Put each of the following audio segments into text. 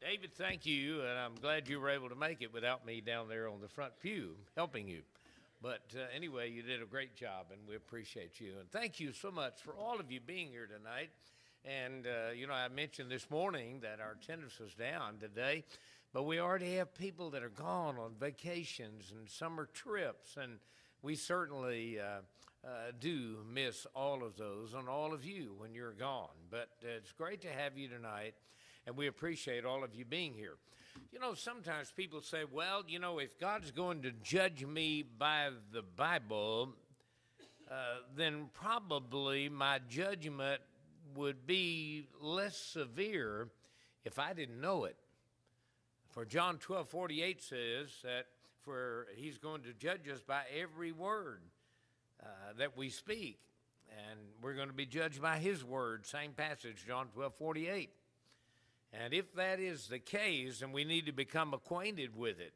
David, thank you, and I'm glad you were able to make it without me down there on the front pew helping you. But uh, anyway, you did a great job, and we appreciate you. And thank you so much for all of you being here tonight. And, uh, you know, I mentioned this morning that our attendance was down today, but we already have people that are gone on vacations and summer trips, and we certainly uh, uh, do miss all of those and all of you when you're gone. But uh, it's great to have you tonight, and we appreciate all of you being here. You know, sometimes people say, well, you know, if God's going to judge me by the Bible, uh, then probably my judgment would be less severe if I didn't know it. For John 12 48 says that for he's going to judge us by every word uh, that we speak. And we're going to be judged by his word. Same passage, John 12 48. And if that is the case, then we need to become acquainted with it.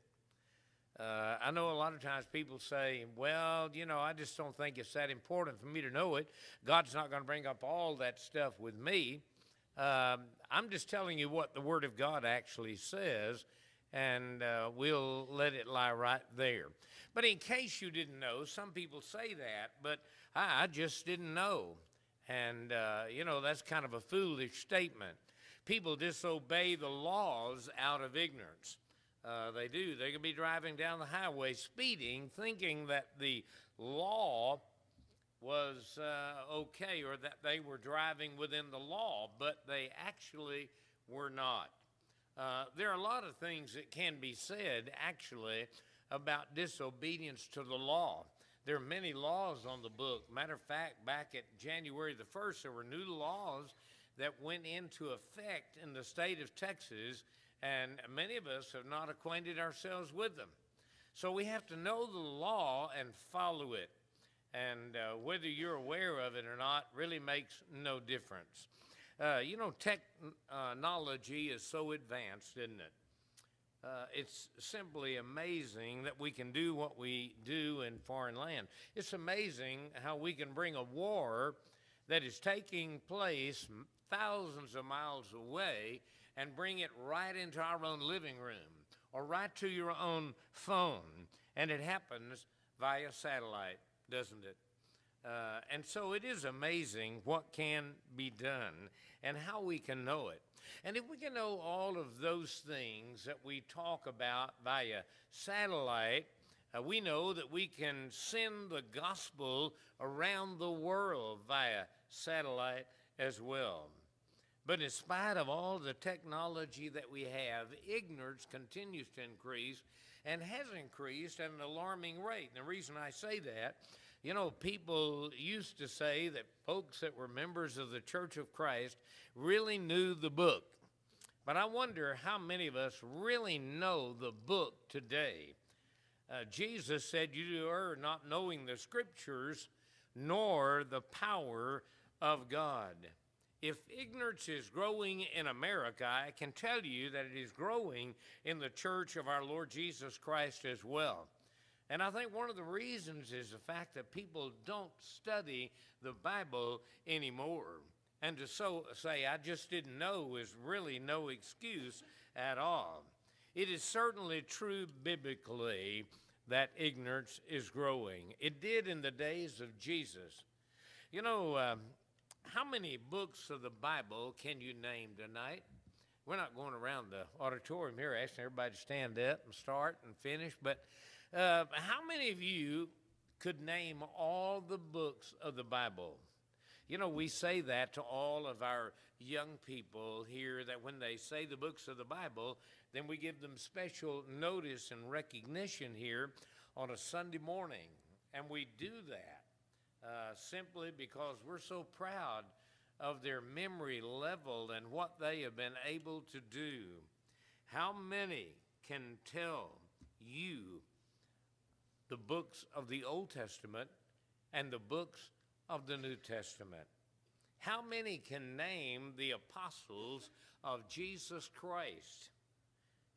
Uh, I know a lot of times people say, well, you know, I just don't think it's that important for me to know it. God's not going to bring up all that stuff with me. Um, I'm just telling you what the Word of God actually says, and uh, we'll let it lie right there. But in case you didn't know, some people say that, but I, I just didn't know. And, uh, you know, that's kind of a foolish statement. People disobey the laws out of ignorance. Uh, they do. They can be driving down the highway speeding, thinking that the law was uh, okay or that they were driving within the law, but they actually were not. Uh, there are a lot of things that can be said, actually, about disobedience to the law. There are many laws on the book. Matter of fact, back at January the 1st, there were new laws that went into effect in the state of Texas and many of us have not acquainted ourselves with them. So we have to know the law and follow it. And uh, whether you're aware of it or not really makes no difference. Uh, you know, technology is so advanced, isn't it? Uh, it's simply amazing that we can do what we do in foreign land. It's amazing how we can bring a war that is taking place thousands of miles away and bring it right into our own living room or right to your own phone. And it happens via satellite, doesn't it? Uh, and so it is amazing what can be done and how we can know it. And if we can know all of those things that we talk about via satellite, uh, we know that we can send the gospel around the world via satellite as well. But in spite of all the technology that we have, ignorance continues to increase and has increased at an alarming rate. And the reason I say that, you know, people used to say that folks that were members of the Church of Christ really knew the book. But I wonder how many of us really know the book today. Uh, Jesus said, You are not knowing the scriptures nor the power of God. If ignorance is growing in America, I can tell you that it is growing in the church of our Lord Jesus Christ as well. And I think one of the reasons is the fact that people don't study the Bible anymore. And to so say, I just didn't know is really no excuse at all. It is certainly true biblically that ignorance is growing. It did in the days of Jesus. You know, um, how many books of the Bible can you name tonight? We're not going around the auditorium here asking everybody to stand up and start and finish, but uh, how many of you could name all the books of the Bible? You know, we say that to all of our young people here that when they say the books of the Bible, then we give them special notice and recognition here on a Sunday morning. And we do that uh, simply because we're so proud of their memory level and what they have been able to do. How many can tell you the books of the Old Testament and the books of the New Testament? How many can name the apostles of Jesus Christ?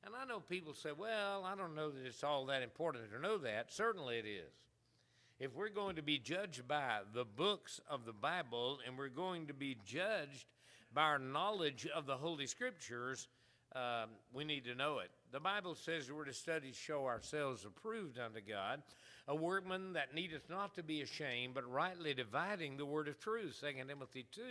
And I know people say, well, I don't know that it's all that important to know that. Certainly it is if we're going to be judged by the books of the Bible and we're going to be judged by our knowledge of the Holy Scriptures, um, we need to know it. The Bible says we're to study show ourselves approved unto God, a workman that needeth not to be ashamed, but rightly dividing the word of truth. 2 Timothy 2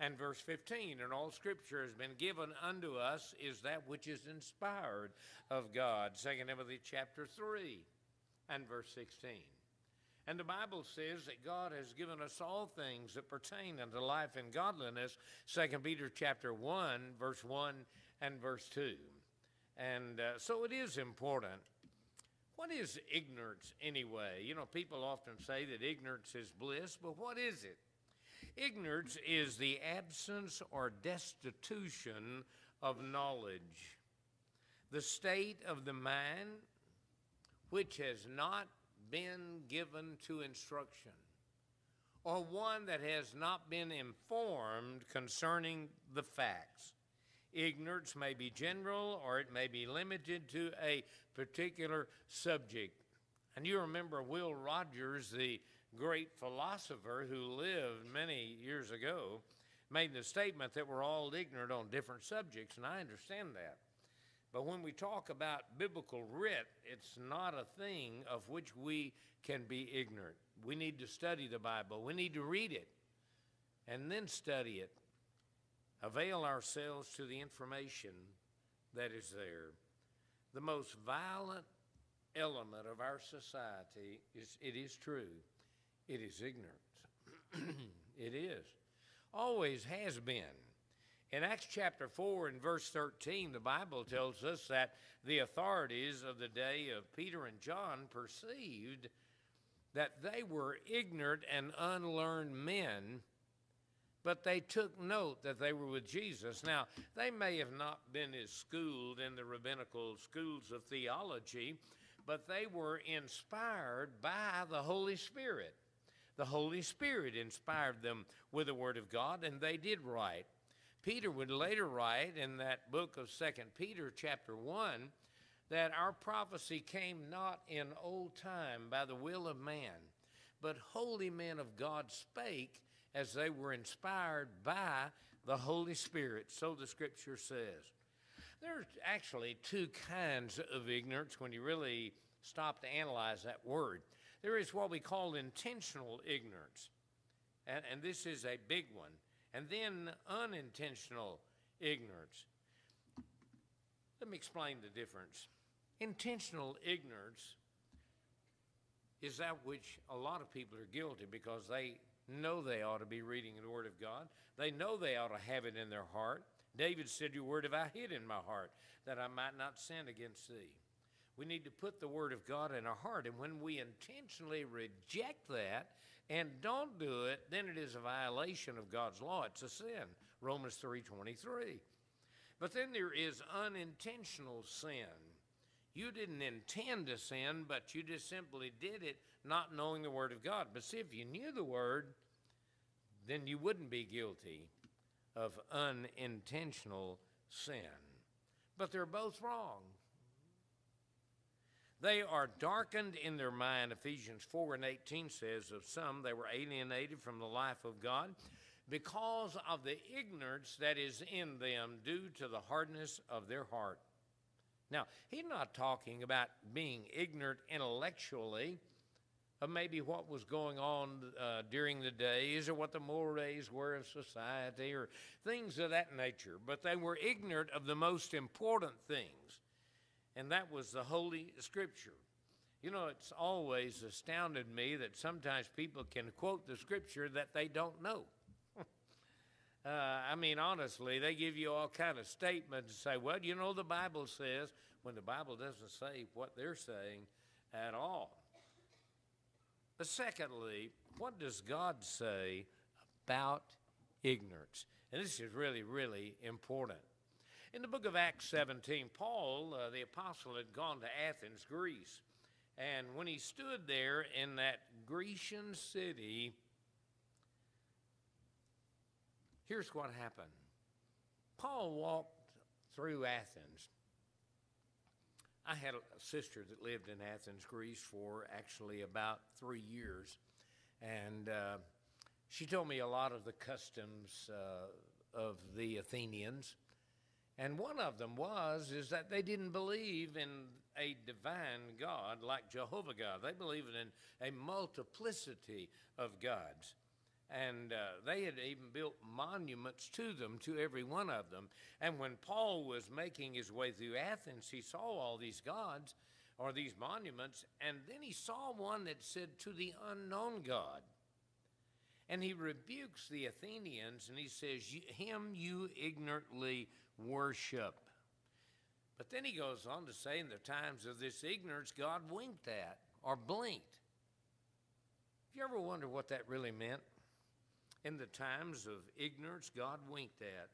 and verse 15. And all scripture has been given unto us is that which is inspired of God. 2 Timothy chapter 3 and verse 16. And the Bible says that God has given us all things that pertain unto life and godliness. 2 Peter chapter 1, verse 1 and verse 2. And uh, so it is important. What is ignorance anyway? You know, people often say that ignorance is bliss, but what is it? Ignorance is the absence or destitution of knowledge, the state of the mind which has not been given to instruction, or one that has not been informed concerning the facts. Ignorance may be general or it may be limited to a particular subject. And you remember Will Rogers, the great philosopher who lived many years ago, made the statement that we're all ignorant on different subjects, and I understand that. But when we talk about biblical writ, it's not a thing of which we can be ignorant. We need to study the Bible, we need to read it, and then study it. Avail ourselves to the information that is there. The most violent element of our society is it is true it is ignorance. it is. Always has been. In Acts chapter 4 and verse 13, the Bible tells us that the authorities of the day of Peter and John perceived that they were ignorant and unlearned men, but they took note that they were with Jesus. Now, they may have not been as schooled in the rabbinical schools of theology, but they were inspired by the Holy Spirit. The Holy Spirit inspired them with the Word of God, and they did write. Peter would later write in that book of Second Peter, chapter 1, that our prophecy came not in old time by the will of man, but holy men of God spake as they were inspired by the Holy Spirit. So the scripture says. There's actually two kinds of ignorance when you really stop to analyze that word. There is what we call intentional ignorance, and, and this is a big one, and then unintentional ignorance. Let me explain the difference. Intentional ignorance is that which a lot of people are guilty because they know they ought to be reading the Word of God. They know they ought to have it in their heart. David said, Your word have I hid in my heart, that I might not sin against thee. We need to put the Word of God in our heart. And when we intentionally reject that and don't do it, then it is a violation of God's law. It's a sin. Romans 3.23. But then there is unintentional sin. You didn't intend to sin, but you just simply did it not knowing the Word of God. But see, if you knew the Word, then you wouldn't be guilty of unintentional sin. But they're both wrong. They are darkened in their mind, Ephesians 4 and 18 says, of some they were alienated from the life of God because of the ignorance that is in them due to the hardness of their heart. Now, he's not talking about being ignorant intellectually of maybe what was going on uh, during the days or what the mores were of society or things of that nature, but they were ignorant of the most important things and that was the Holy Scripture. You know, it's always astounded me that sometimes people can quote the Scripture that they don't know. uh, I mean, honestly, they give you all kind of statements and say, well, you know, the Bible says, when the Bible doesn't say what they're saying at all. But secondly, what does God say about ignorance? And this is really, really important. In the book of Acts 17, Paul, uh, the apostle, had gone to Athens, Greece. And when he stood there in that Grecian city, here's what happened Paul walked through Athens. I had a sister that lived in Athens, Greece for actually about three years. And uh, she told me a lot of the customs uh, of the Athenians. And one of them was is that they didn't believe in a divine God like Jehovah God. They believed in a multiplicity of gods. And uh, they had even built monuments to them, to every one of them. And when Paul was making his way through Athens, he saw all these gods or these monuments, and then he saw one that said, To the unknown God. And he rebukes the Athenians and he says, Him you ignorantly worship. But then he goes on to say, In the times of this ignorance, God winked at or blinked. Have you ever wondered what that really meant? In the times of ignorance, God winked at,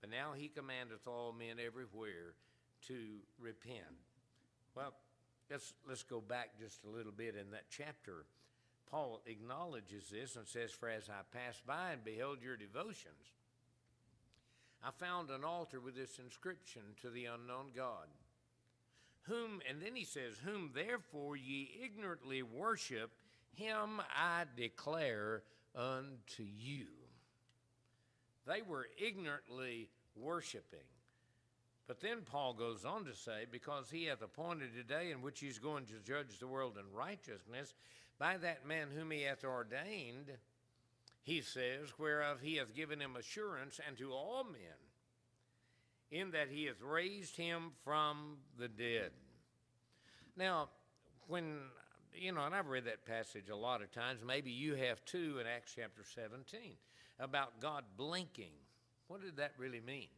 but now he commandeth all men everywhere to repent. Well, let's, let's go back just a little bit in that chapter. Paul acknowledges this and says, For as I passed by and beheld your devotions, I found an altar with this inscription to the unknown God. Whom, and then he says, Whom therefore ye ignorantly worship, him I declare unto you. They were ignorantly worshiping. But then Paul goes on to say, Because he hath appointed a day in which he's going to judge the world in righteousness by that man whom he hath ordained, he says, whereof he hath given him assurance and to all men, in that he hath raised him from the dead. Now, when you know, and I've read that passage a lot of times. Maybe you have too in Acts chapter 17 about God blinking. What did that really mean?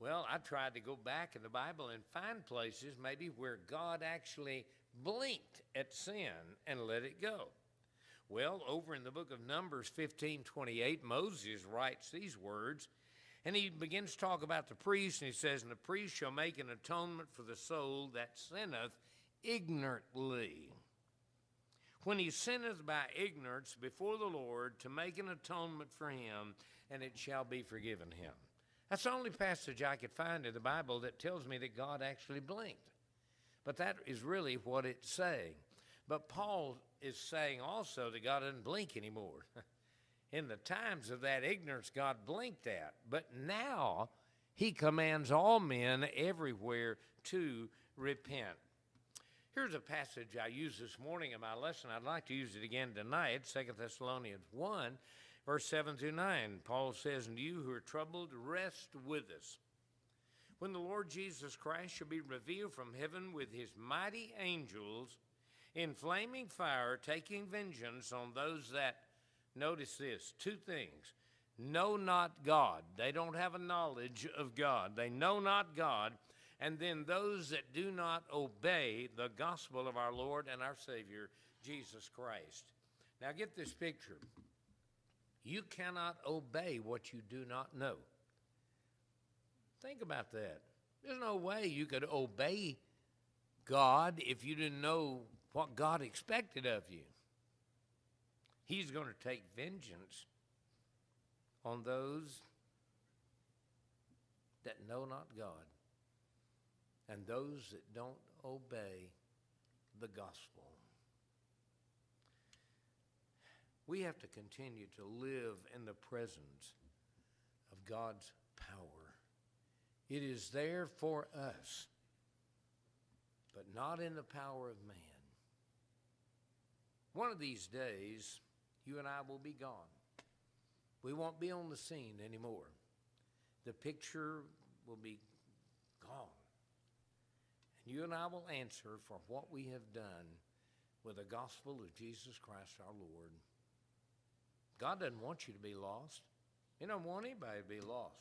Well, I tried to go back in the Bible and find places maybe where God actually blinked at sin and let it go. Well, over in the book of Numbers 15 28, Moses writes these words, and he begins to talk about the priest, and he says, And the priest shall make an atonement for the soul that sinneth ignorantly when he sinneth by ignorance before the Lord to make an atonement for him, and it shall be forgiven him. That's the only passage I could find in the Bible that tells me that God actually blinked. But that is really what it's saying. But Paul is saying also that God doesn't blink anymore. in the times of that ignorance, God blinked at. But now he commands all men everywhere to repent. Here's a passage I used this morning in my lesson. I'd like to use it again tonight, 2 Thessalonians 1, verse 7 through 9. Paul says, And you who are troubled, rest with us. When the Lord Jesus Christ shall be revealed from heaven with his mighty angels in flaming fire, taking vengeance on those that, notice this, two things, know not God. They don't have a knowledge of God. They know not God and then those that do not obey the gospel of our Lord and our Savior, Jesus Christ. Now get this picture. You cannot obey what you do not know. Think about that. There's no way you could obey God if you didn't know what God expected of you. He's going to take vengeance on those that know not God and those that don't obey the gospel. We have to continue to live in the presence of God's power. It is there for us, but not in the power of man. One of these days, you and I will be gone. We won't be on the scene anymore. The picture will be gone. And you and I will answer for what we have done with the gospel of Jesus Christ our Lord. God doesn't want you to be lost. He doesn't want anybody to be lost.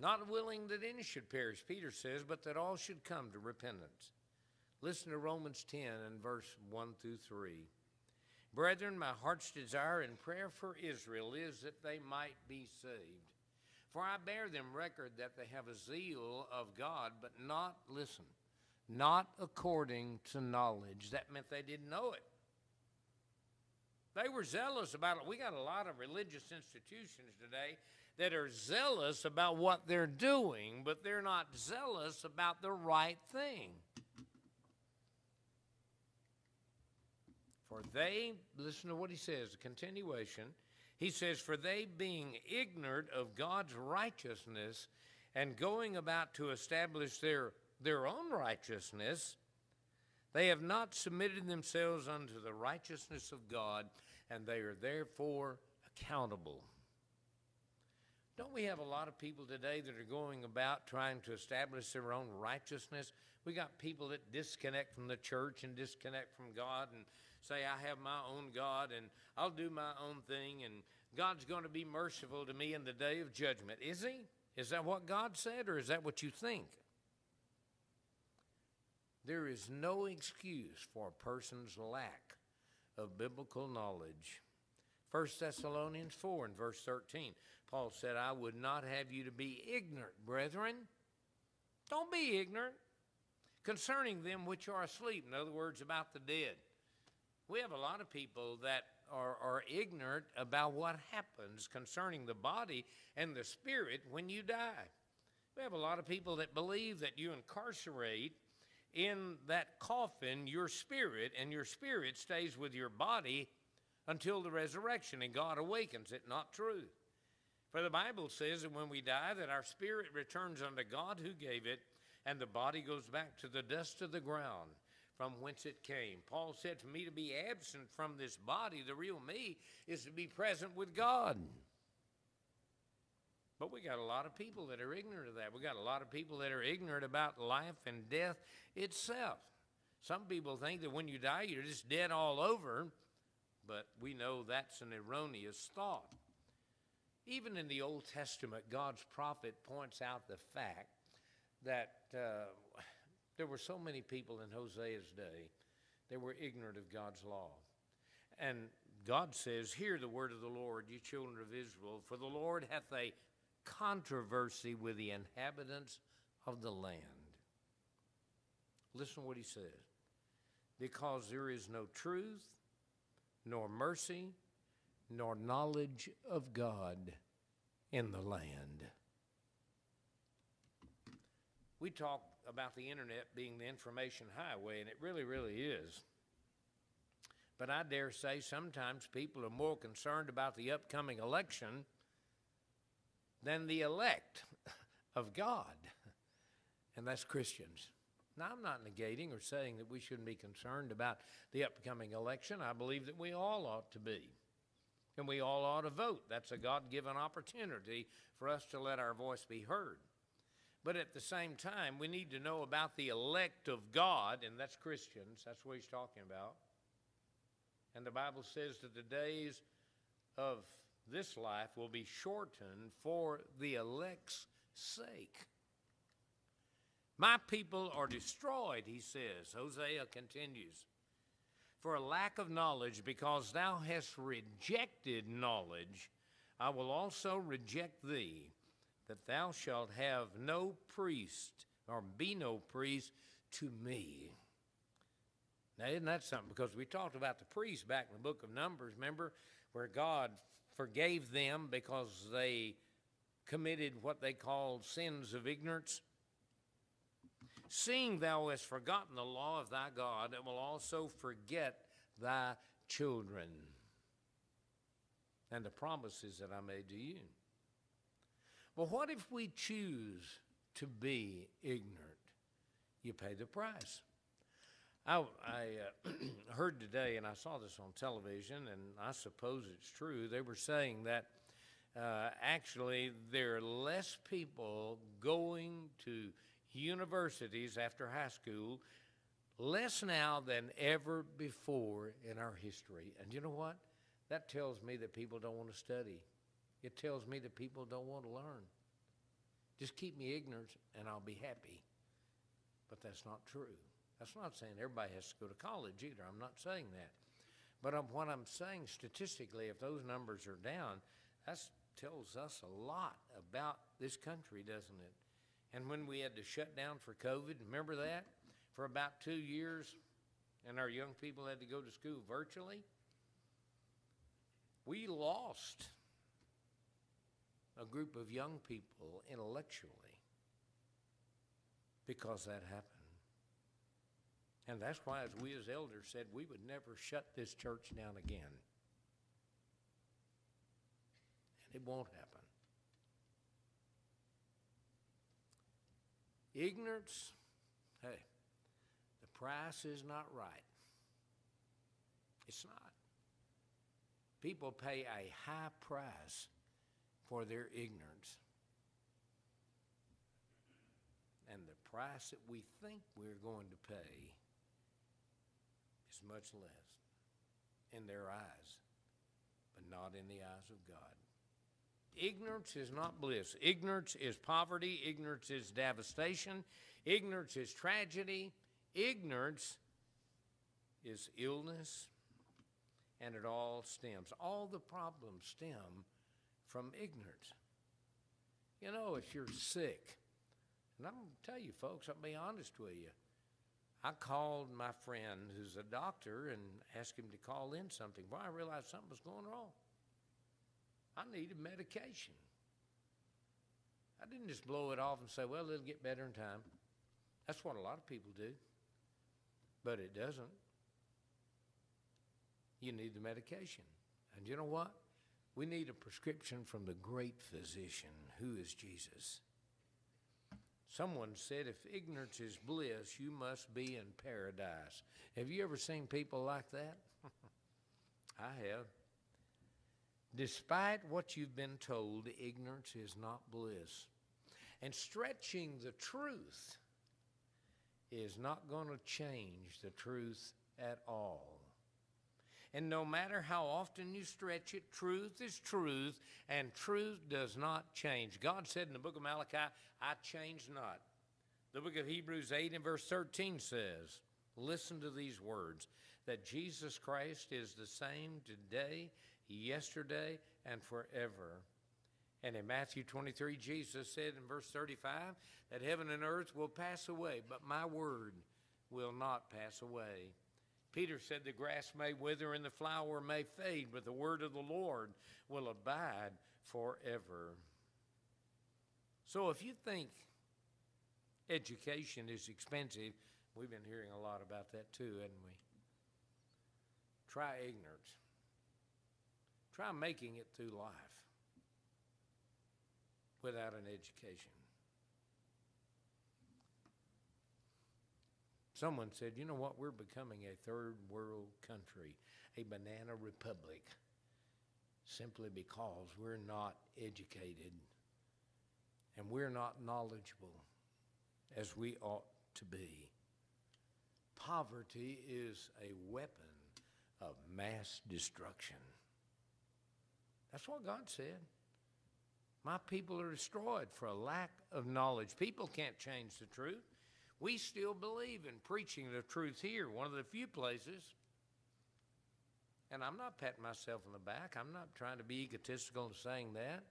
Not willing that any should perish, Peter says, but that all should come to repentance. Listen to Romans 10 and verse 1 through 3. Brethren, my heart's desire and prayer for Israel is that they might be saved. For I bear them record that they have a zeal of God, but not, listen, not according to knowledge. That meant they didn't know it. They were zealous about it. We got a lot of religious institutions today that are zealous about what they're doing, but they're not zealous about the right thing. For they, listen to what he says, a continuation he says, For they being ignorant of God's righteousness and going about to establish their, their own righteousness, they have not submitted themselves unto the righteousness of God, and they are therefore accountable. Don't we have a lot of people today that are going about trying to establish their own righteousness? We got people that disconnect from the church and disconnect from God and say, I have my own God and I'll do my own thing and God's going to be merciful to me in the day of judgment. Is He? Is that what God said or is that what you think? There is no excuse for a person's lack of biblical knowledge. 1 Thessalonians 4 and verse 13, Paul said, I would not have you to be ignorant, brethren. Don't be ignorant concerning them which are asleep. In other words, about the dead. We have a lot of people that are, are ignorant about what happens concerning the body and the spirit when you die. We have a lot of people that believe that you incarcerate in that coffin your spirit, and your spirit stays with your body until the resurrection, and God awakens it. Not true. For the Bible says that when we die, that our spirit returns unto God who gave it, and the body goes back to the dust of the ground from whence it came. Paul said, For me to be absent from this body, the real me, is to be present with God. But we got a lot of people that are ignorant of that. We got a lot of people that are ignorant about life and death itself. Some people think that when you die, you're just dead all over, but we know that's an erroneous thought. Even in the Old Testament, God's prophet points out the fact that uh, there were so many people in Hosea's day that were ignorant of God's law. And God says, Hear the word of the Lord, you children of Israel, for the Lord hath a controversy with the inhabitants of the land. Listen to what he says. Because there is no truth, nor mercy, nor knowledge of God in the land. We talk about the internet being the information highway, and it really, really is. But I dare say sometimes people are more concerned about the upcoming election than the elect of God, and that's Christians. Now, I'm not negating or saying that we shouldn't be concerned about the upcoming election. I believe that we all ought to be. And we all ought to vote. That's a God given opportunity for us to let our voice be heard. But at the same time, we need to know about the elect of God, and that's Christians. That's what he's talking about. And the Bible says that the days of this life will be shortened for the elect's sake. My people are destroyed, he says. Hosea continues. For a lack of knowledge, because thou hast rejected knowledge, I will also reject thee that thou shalt have no priest, or be no priest to me. Now, isn't that something? Because we talked about the priests back in the book of Numbers, remember, where God forgave them because they committed what they called sins of ignorance. Seeing thou hast forgotten the law of thy God, it will also forget thy children and the promises that I made to you. Well, what if we choose to be ignorant? You pay the price. I, I uh, heard today, and I saw this on television, and I suppose it's true. They were saying that uh, actually there are less people going to universities after high school, less now than ever before in our history. And you know what? That tells me that people don't want to study. It tells me that people don't want to learn. Just keep me ignorant and I'll be happy. But that's not true. That's not saying everybody has to go to college either. I'm not saying that. But I'm, what I'm saying statistically, if those numbers are down, that tells us a lot about this country, doesn't it? And when we had to shut down for COVID, remember that? For about two years, and our young people had to go to school virtually, we lost a group of young people intellectually because that happened. And that's why, as we as elders said, we would never shut this church down again. And it won't happen. Ignorance, hey, the price is not right. It's not. People pay a high price for their ignorance. And the price that we think we're going to pay is much less in their eyes, but not in the eyes of God. Ignorance is not bliss. Ignorance is poverty. Ignorance is devastation. Ignorance is tragedy. Ignorance is illness. And it all stems. All the problems stem from ignorance. You know, if you're sick, and I'm going to tell you, folks, I'll be honest with you. I called my friend who's a doctor and asked him to call in something. Well, I realized something was going wrong. I needed medication. I didn't just blow it off and say, well, it'll get better in time. That's what a lot of people do. But it doesn't. You need the medication. And you know what? We need a prescription from the great physician, who is Jesus. Someone said, if ignorance is bliss, you must be in paradise. Have you ever seen people like that? I have. Despite what you've been told, ignorance is not bliss. And stretching the truth is not going to change the truth at all. And no matter how often you stretch it, truth is truth, and truth does not change. God said in the book of Malachi, I change not. The book of Hebrews 8 and verse 13 says, Listen to these words that Jesus Christ is the same today, yesterday, and forever. And in Matthew 23, Jesus said in verse 35 that heaven and earth will pass away, but my word will not pass away. Peter said, The grass may wither and the flower may fade, but the word of the Lord will abide forever. So if you think education is expensive, we've been hearing a lot about that too, haven't we? Try ignorance. Try making it through life without an education. Someone said, you know what, we're becoming a third world country, a banana republic, simply because we're not educated and we're not knowledgeable as we ought to be. Poverty is a weapon of mass destruction. That's what God said. My people are destroyed for a lack of knowledge. People can't change the truth. We still believe in preaching the truth here, one of the few places. And I'm not patting myself on the back. I'm not trying to be egotistical in saying that.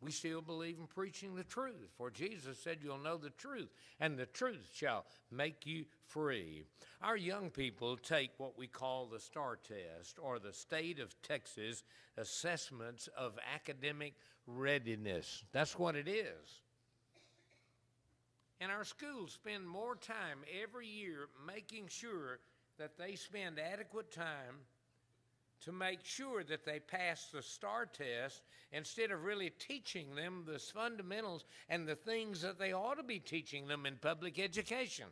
We still believe in preaching the truth, for Jesus said, You'll know the truth, and the truth shall make you free. Our young people take what we call the STAAR test, or the State of Texas Assessments of Academic Readiness. That's what it is. And our schools spend more time every year making sure that they spend adequate time to make sure that they pass the STAAR test instead of really teaching them the fundamentals and the things that they ought to be teaching them in public education.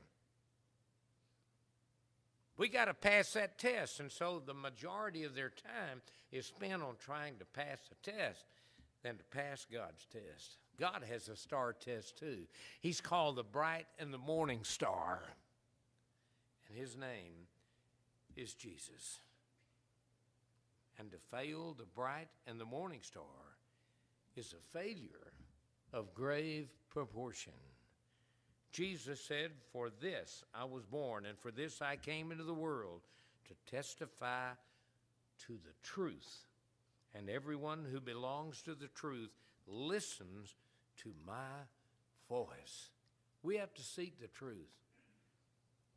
We got to pass that test, and so the majority of their time is spent on trying to pass the test than to pass God's test. God has a star test too. He's called the bright and the morning star, and his name is Jesus and to fail the bright and the morning star is a failure of grave proportion. Jesus said, For this I was born, and for this I came into the world, to testify to the truth. And everyone who belongs to the truth listens to my voice. We have to seek the truth.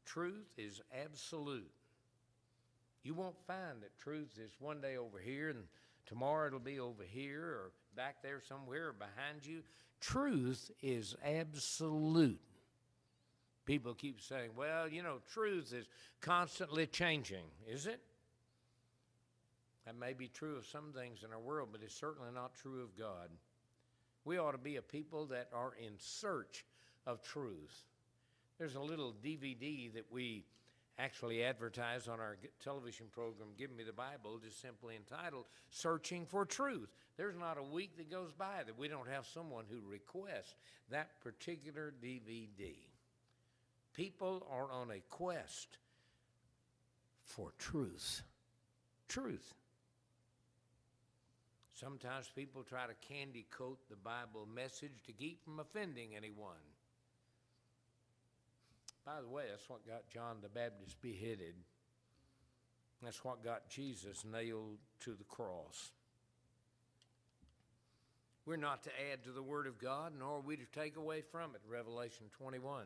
Truth is absolute. You won't find that truth is one day over here and tomorrow it'll be over here or back there somewhere or behind you. Truth is absolute. People keep saying, well, you know, truth is constantly changing. Is it? That may be true of some things in our world, but it's certainly not true of God. We ought to be a people that are in search of truth. There's a little DVD that we actually advertise on our television program, Give Me the Bible, just simply entitled Searching for Truth. There's not a week that goes by that we don't have someone who requests that particular DVD. People are on a quest for truth. Truth. Sometimes people try to candy coat the Bible message to keep from offending anyone. By the way, that's what got John the Baptist beheaded. That's what got Jesus nailed to the cross. We're not to add to the Word of God, nor are we to take away from it. Revelation 21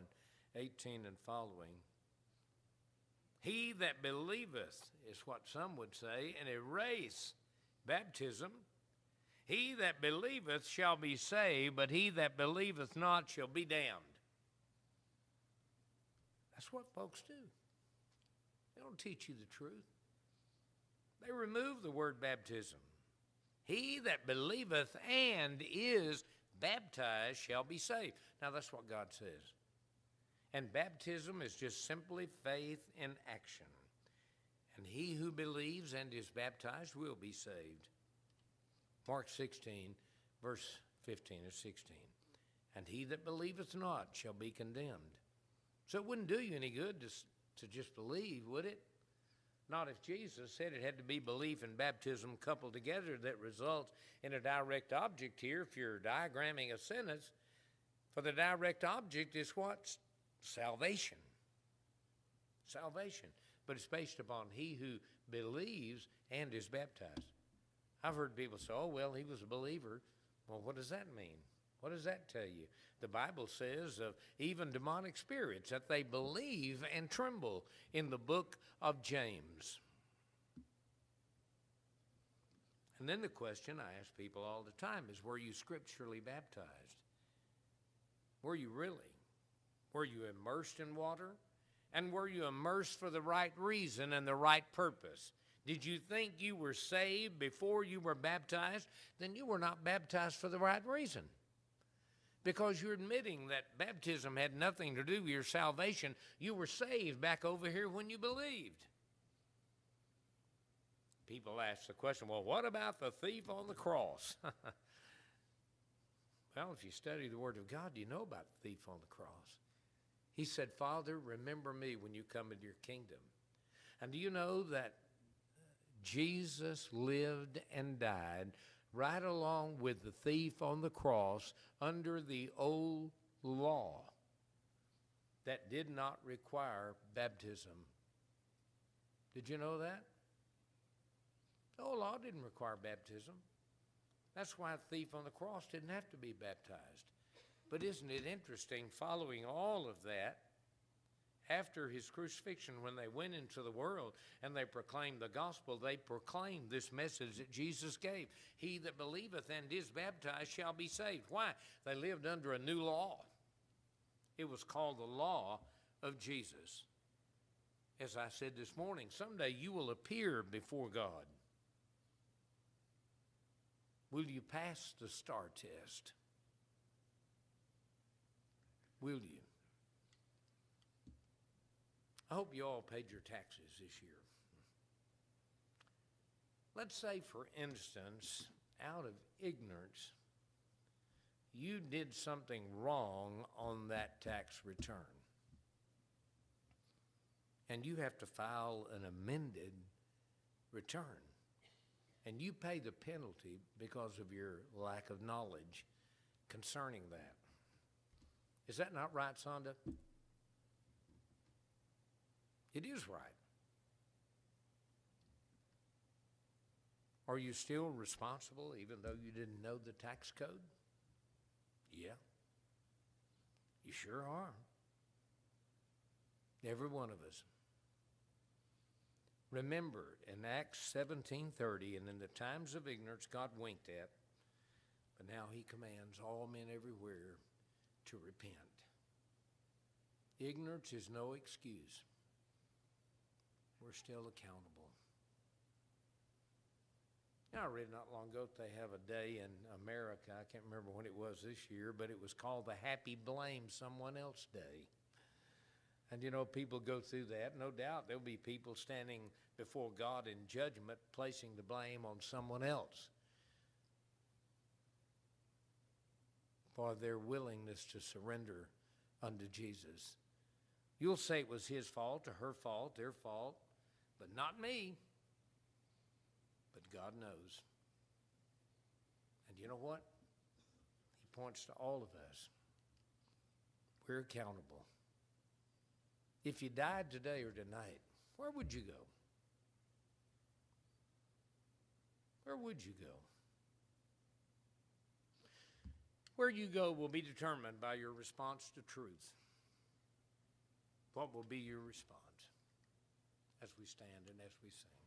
18 and following. He that believeth is what some would say, and erase baptism. He that believeth shall be saved, but he that believeth not shall be damned. That's what folks do. They don't teach you the truth. They remove the word baptism. He that believeth and is baptized shall be saved. Now, that's what God says. And baptism is just simply faith in action. And he who believes and is baptized will be saved. Mark 16, verse 15 or 16. And he that believeth not shall be condemned. So it wouldn't do you any good to, to just believe, would it? Not if Jesus said it had to be belief and baptism coupled together that results in a direct object here. If you're diagramming a sentence, for the direct object is what? Salvation. Salvation. But it's based upon he who believes and is baptized. I've heard people say, oh, well, he was a believer. Well, what does that mean? What does that tell you? The Bible says of even demonic spirits that they believe and tremble in the book of James. And then the question I ask people all the time is were you scripturally baptized? Were you really? Were you immersed in water? And were you immersed for the right reason and the right purpose? Did you think you were saved before you were baptized? Then you were not baptized for the right reason because you're admitting that baptism had nothing to do with your salvation. You were saved back over here when you believed. People ask the question, well, what about the thief on the cross? well, if you study the Word of God, do you know about the thief on the cross. He said, Father, remember me when you come into your kingdom. And do you know that Jesus lived and died right along with the thief on the cross under the old law that did not require baptism. Did you know that? The old law didn't require baptism. That's why the thief on the cross didn't have to be baptized. But isn't it interesting, following all of that, after his crucifixion, when they went into the world and they proclaimed the gospel, they proclaimed this message that Jesus gave He that believeth and is baptized shall be saved. Why? They lived under a new law. It was called the law of Jesus. As I said this morning, someday you will appear before God. Will you pass the STAR test? Will you? I hope you all paid your taxes this year. Let's say, for instance, out of ignorance, you did something wrong on that tax return. And you have to file an amended return. And you pay the penalty because of your lack of knowledge concerning that. Is that not right, Sonda? It is right. Are you still responsible even though you didn't know the tax code? Yeah. You sure are. Every one of us. Remember, in Acts 17:30, and in the times of ignorance God winked at, but now he commands all men everywhere to repent. Ignorance is no excuse we're still accountable. Know, I read not long ago that they have a day in America, I can't remember when it was this year, but it was called the Happy Blame Someone Else Day. And you know, people go through that. No doubt there'll be people standing before God in judgment, placing the blame on someone else for their willingness to surrender unto Jesus. You'll say it was his fault or her fault, their fault, but not me. But God knows. And you know what? He points to all of us. We're accountable. If you died today or tonight, where would you go? Where would you go? Where you go will be determined by your response to truth. What will be your response as we stand and as we sing?